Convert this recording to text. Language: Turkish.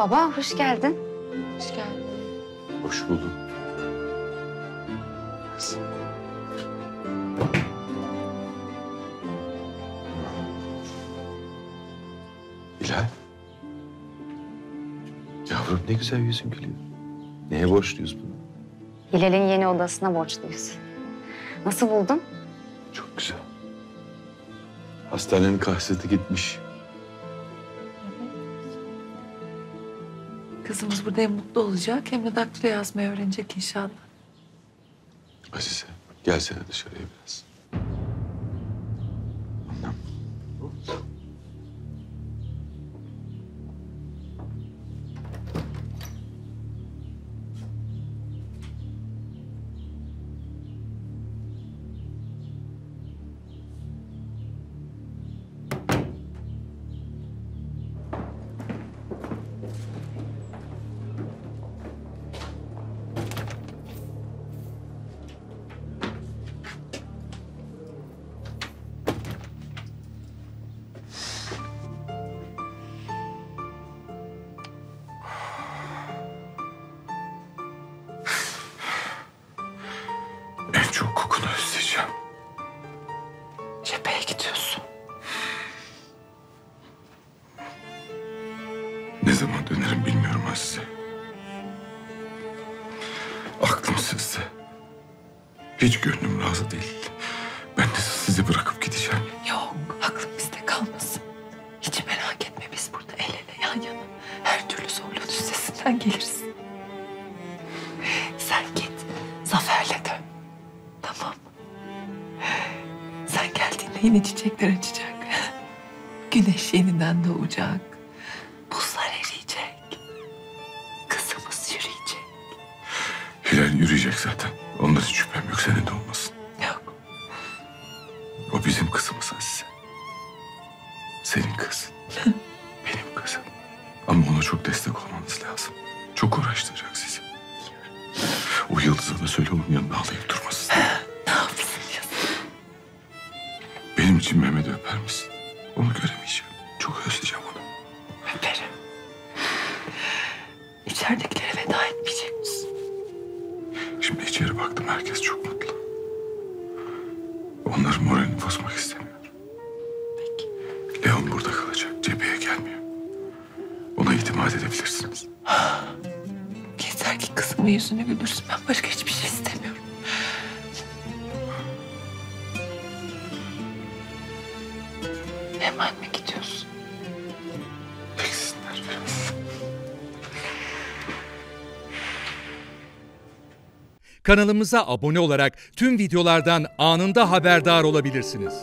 Baba hoş geldin. Hoş geldin. Hoş buldum. Hilal. Yavrum ne güzel yüzün gülüyor. Neye borçluyuz bunu? Hilal'in yeni odasına borçluyuz. Nasıl buldun? Çok güzel. Hastanenin kahseti gitmiş. Kızımız burada hem mutlu olacak hem de daktilo yazmayı öğrenecek inşallah. Azize gelsene dışarıya biraz. Çok kokunu özleyeceğim. Cepheye gidiyorsun. Ne zaman dönerim bilmiyorum Azize. Aklım sizde. Hiç gönlüm razı değil. Ben de sizi bırakıp gideceğim. Yok aklın bizde kalmasın. Hiç merak etme biz burada el ele yan yana. Her türlü zorluğun üstesinden geliriz. Yine çiçekler açacak. Güneş yeniden doğacak. Buzlar eriyecek. Kızımız yürüyecek. Hilal yürüyecek zaten. Ondan hiç şüphem yok. Senin de olmasın. Yok O bizim kızımız Azize. Senin kızın. Benim kızım. Ama ona çok destek olmanız lazım. Çok uğraştıracak sizi. O Yıldız'a da söyle onun yanına alayım durmasın. İçin Mehmet'i öper misin? Onu göremeyeceğim. Çok özleyeceğim onu. Öperim. İçeridekilere veda etmeyecek misin? Şimdi içeri baktım herkes çok mutlu. Onların moralini bozmak istemiyorum. Peki. Leon burada kalacak. Cepheye gelmiyor. Ona itimat edebilirsiniz. Yeter ki kızımın yüzünü güldürsün. Ben başka hiçbir şey istemiyorum. Hemen mi gidiyorsun? Beksinler biraz. Kanalımıza abone olarak tüm videolardan anında haberdar olabilirsiniz.